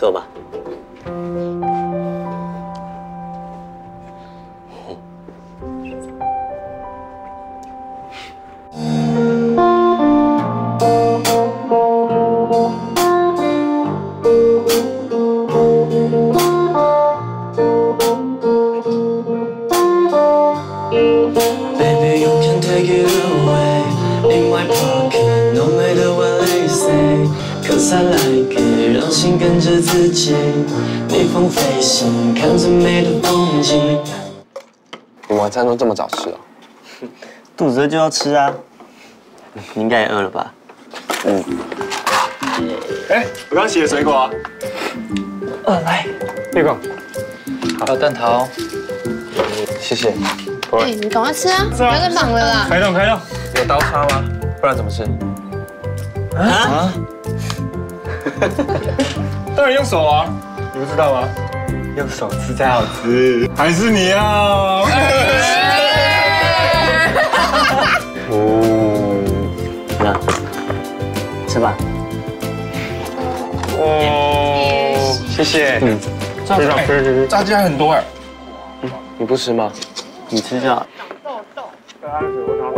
坐吧。Baby, you can take it away. Cause I like it，让心跟着自己，逆风飞行，看最美的风景。你晚餐都这么早吃哦？肚子饿就要吃啊。你应该也饿了吧？嗯哎，我刚洗的水果啊。呃，来，那个，还有蛋挞哦。谢谢。哎，你赶快吃啊，不要再忙了啦。开动开动。有刀叉吗？不然怎么吃？啊？当然用手啊，你不知道吗？用手吃才好吃。还是你要？哦，那吃吧。哦，谢谢。嗯，非常非常炸鸡还很多哎。你不吃吗？你吃就好。大家喜欢他